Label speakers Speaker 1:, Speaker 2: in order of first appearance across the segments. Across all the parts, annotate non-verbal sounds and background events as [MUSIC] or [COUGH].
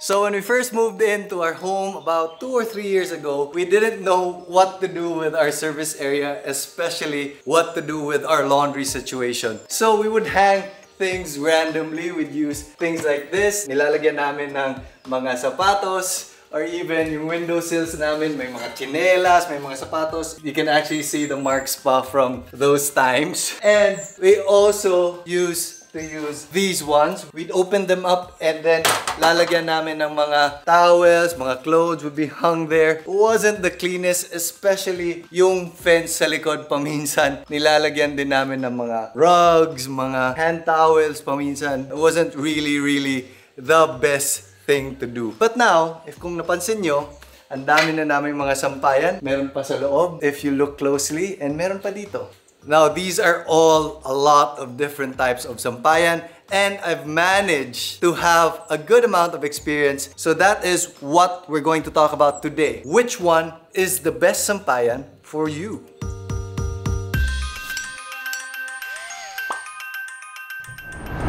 Speaker 1: So when we first moved into our home about two or three years ago, we didn't know what to do with our service area, especially what to do with our laundry situation. So we would hang things randomly. We'd use things like this. Nilalagyan namin ng mga sapatos, or even yung windowsills namin, may mga chinelas, may mga sapatos. You can actually see the marks pa from those times. And we also use to use these ones. We'd open them up and then lalagyan namin ng mga towels, mga clothes would be hung there. Wasn't the cleanest, especially yung fence sa likod paminsan. Nilalagyan din namin ng mga rugs, mga hand towels paminsan. It wasn't really, really the best thing to do. But now, if kung napansin nyo, ang dami na namin mga sampayan. Meron pa sa loob, if you look closely, and meron pa dito. Now, these are all a lot of different types of sampayan and I've managed to have a good amount of experience. So that is what we're going to talk about today. Which one is the best sampayan for you?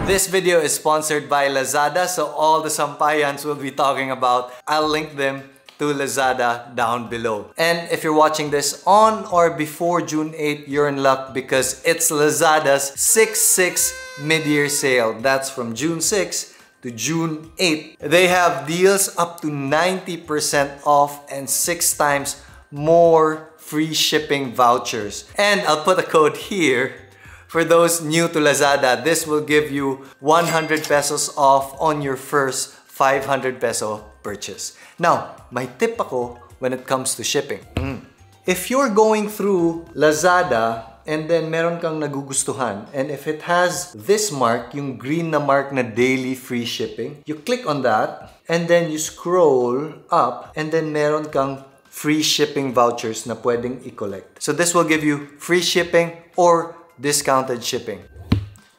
Speaker 1: This video is sponsored by Lazada, so all the sampayans we'll be talking about, I'll link them to Lazada down below. And if you're watching this on or before June 8, you're in luck because it's Lazada's 6-6 mid-year sale. That's from June 6 to June 8. They have deals up to 90% off and 6 times more free shipping vouchers. And I'll put a code here for those new to Lazada, this will give you 100 pesos off on your first 500 peso purchase. Now, my tip ako when it comes to shipping. Mm. If you're going through Lazada and then meron kang nagugustuhan and if it has this mark, yung green na mark na daily free shipping, you click on that and then you scroll up and then meron kang free shipping vouchers na pwedeng i-collect. So this will give you free shipping or discounted shipping.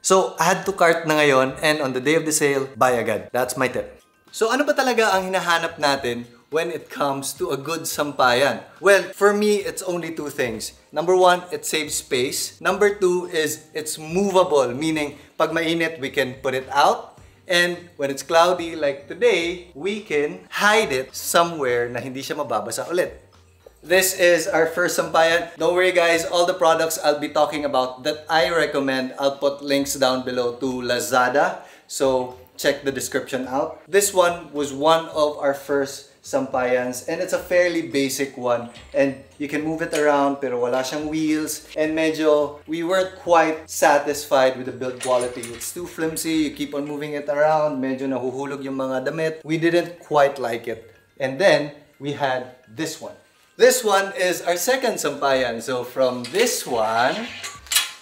Speaker 1: So, add to cart na ngayon and on the day of the sale, buy agad. That's my tip. So, ano ba talaga ang hinahanap natin when it comes to a good sampayan? Well, for me, it's only two things. Number one, it saves space. Number two is it's movable, meaning pag mainit, we can put it out. And when it's cloudy like today, we can hide it somewhere na hindi siya mababasa ulit. This is our first sampayan. Don't worry guys, all the products I'll be talking about that I recommend, I'll put links down below to Lazada. So check the description out. This one was one of our first sampayans and it's a fairly basic one and you can move it around pero wala siyang wheels and medyo we weren't quite satisfied with the build quality. It's too flimsy, you keep on moving it around, medyo nahuhulog yung mga damit. We didn't quite like it. And then we had this one. This one is our second sampayan. So from this one,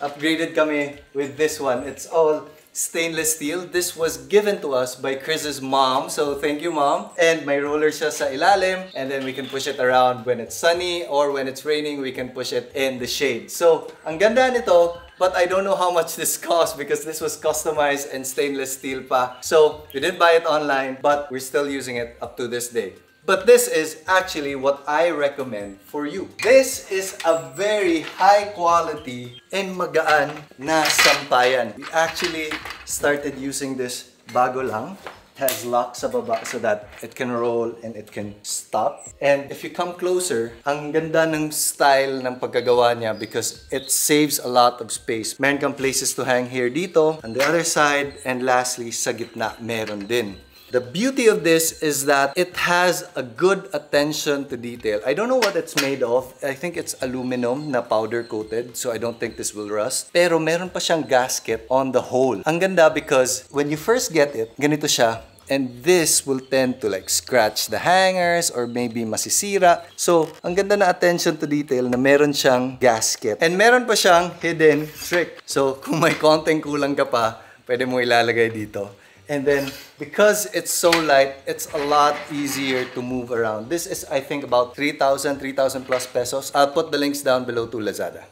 Speaker 1: upgraded kami with this one. It's all stainless steel. This was given to us by Chris's mom. So thank you mom. And may roller siya sa ilalim. And then we can push it around when it's sunny or when it's raining, we can push it in the shade. So ang ganda nito, but I don't know how much this [LAUGHS] cost because this was customized and stainless steel pa. So we didn't buy it online, but we're still using it up to this day. But this is actually what I recommend for you. This is a very high quality and magaan na sampayan. We actually started using this bago lang. Has lock sa baba so that it can roll and it can stop. And if you come closer, ang ganda ng style ng pagkagawa niya because it saves a lot of space. Meron kang places to hang here dito, on the other side, and lastly, sa gitna, meron din. The beauty of this is that it has a good attention to detail. I don't know what it's made of. I think it's aluminum na powder coated, so I don't think this will rust. Pero meron pa siyang gasket on the hole. Ang ganda because when you first get it, ganito siya. And this will tend to like scratch the hangers or maybe masisira. So, ang ganda na attention to detail na meron siyang gasket. And meron pa siyang hidden trick. So, kung may konting kulang ka pa, pwede mo ilalagay dito. And then, because it's so light, it's a lot easier to move around. This is, I think, about 3,000, 3,000 plus pesos. I'll put the links down below to Lazada.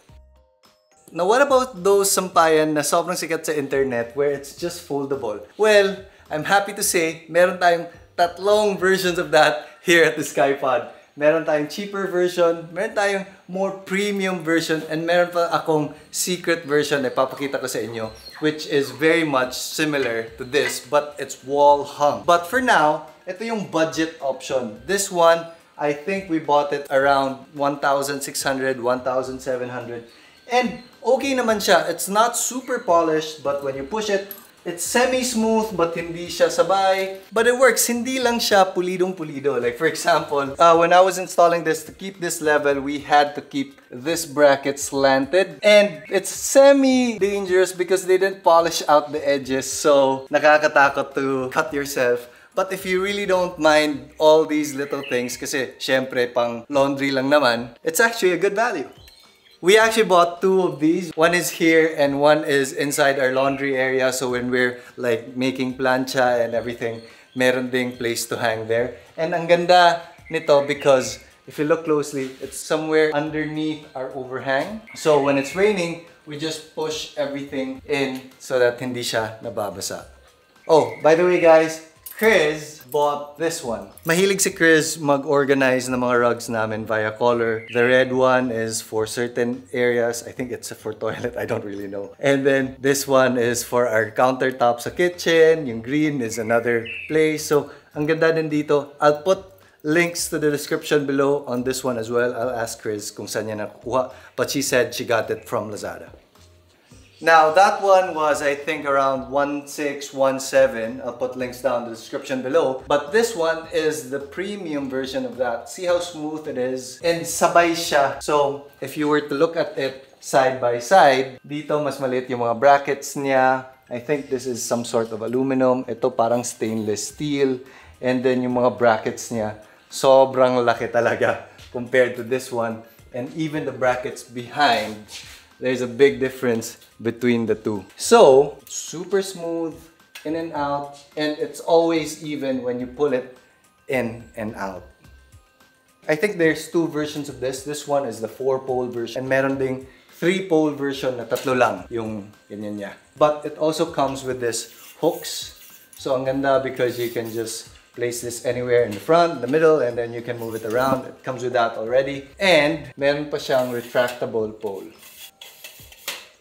Speaker 1: Now, what about those sampayan na sobrang sikat sa internet where it's just foldable? Well, I'm happy to say, meron tayong tatlong versions of that here at the SkyPod. Meron tayong cheaper version, meron tayong more premium version, and meron pa akong secret version na ipapakita ko sa inyo, which is very much similar to this, but it's wall hung. But for now, ito yung budget option. This one, I think we bought it around 1,600, 1,700. And okay naman siya. It's not super polished, but when you push it, it's semi-smooth but hindi siya sabay. But it works. Hindi lang siya pulidong-pulido. Like for example, uh, when I was installing this, to keep this level, we had to keep this bracket slanted. And it's semi-dangerous because they didn't polish out the edges. So, nakakatakot to cut yourself. But if you really don't mind all these little things, kasi syempre pang laundry lang naman, it's actually a good value. We actually bought two of these. One is here and one is inside our laundry area. So when we're like making plancha and everything, meron ding place to hang there. And ang ganda nito because if you look closely, it's somewhere underneath our overhang. So when it's raining, we just push everything in so that hindi siya nababasa. Oh, by the way guys, Chris bought this one. Mahilig si Chris mag-organize ng mga rugs namin via color. The red one is for certain areas. I think it's for toilet. I don't really know. And then this one is for our countertop sa kitchen. Yung green is another place. So, ang ganda din dito. I'll put links to the description below on this one as well. I'll ask Chris kung saan niya nakuha. But she said she got it from Lazada. Now that one was I think around 1617. I'll put links down in the description below. But this one is the premium version of that. See how smooth it is? And sabay siya. So if you were to look at it side by side, dito mas maliit yung mga brackets niya. I think this is some sort of aluminum. Ito parang stainless steel. And then yung mga brackets niya, sobrang laki talaga compared to this one. And even the brackets behind, there's a big difference between the two. So, super smooth, in and out, and it's always even when you pull it in and out. I think there's two versions of this. This one is the four-pole version, and meron ding three-pole version na tatlo lang yung ganyan niya. But it also comes with this hooks. So, ang ganda because you can just place this anywhere in the front, the middle, and then you can move it around. It comes with that already. And meron pa siyang retractable pole.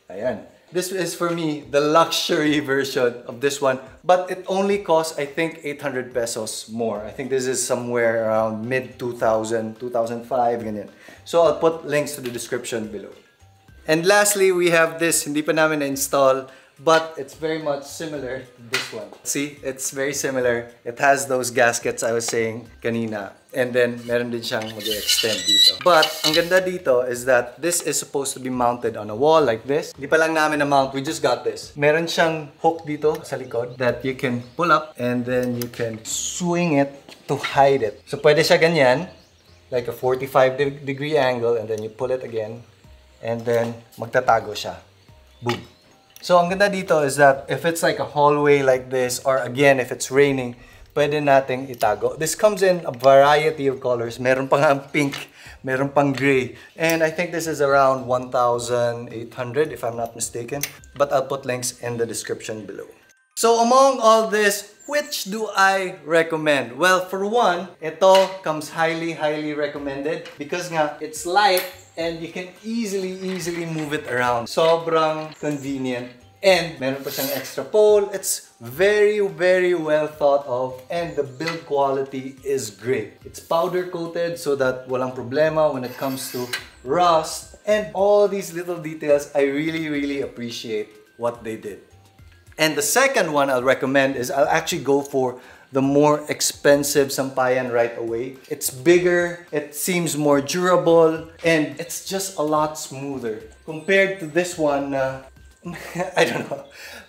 Speaker 1: Ayan. This is for me the luxury version of this one, but it only costs I think 800 pesos more. I think this is somewhere around mid 2000, 2005 ganyan. So I'll put links to the description below. And lastly, we have this, hindi pa namin na-install, but it's very much similar to this one. See, it's very similar. It has those gaskets I was saying kanina. And then, meron din siyang mag-extend dito. But, ang ganda dito is that this is supposed to be mounted on a wall like this. Hindi pa lang namin na-mount, we just got this. Meron siyang hook dito sa likod that you can pull up and then you can swing it to hide it. So, pwede siya ganyan, like a 45 de degree angle and then you pull it again and then magtatago siya. Boom. So, ang ganda dito is that if it's like a hallway like this or again, if it's raining, pwede nating itago. This comes in a variety of colors. Meron pang pink, meron pang gray. And I think this is around 1,800 if I'm not mistaken. But I'll put links in the description below. So among all this, which do I recommend? Well, for one, ito comes highly, highly recommended because nga, it's light and you can easily, easily move it around. Sobrang convenient And meron pa siyang extra pole. It's very, very well thought of and the build quality is great. It's powder coated so that walang problema when it comes to rust. And all these little details, I really, really appreciate what they did. And the second one I'll recommend is I'll actually go for the more expensive Sampayan right away. It's bigger, it seems more durable, and it's just a lot smoother. Compared to this one na uh, [LAUGHS] I don't know.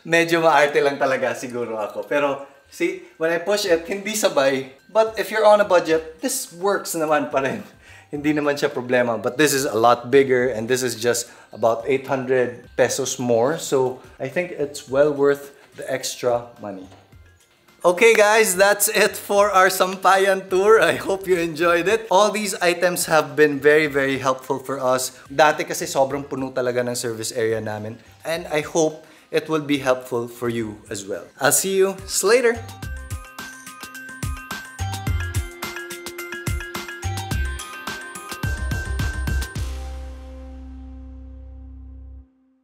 Speaker 1: Medyo maarte lang talaga siguro ako. Pero, see, when I push it, hindi sabay. But if you're on a budget, this works naman pa rin. Hindi naman siya problema. But this is a lot bigger and this is just about 800 pesos more. So, I think it's well worth the extra money. Okay guys, that's it for our Sampayan tour. I hope you enjoyed it. All these items have been very, very helpful for us. Dati kasi sobrang puno talaga ng service area namin. And I hope it will be helpful for you as well. I'll see you later.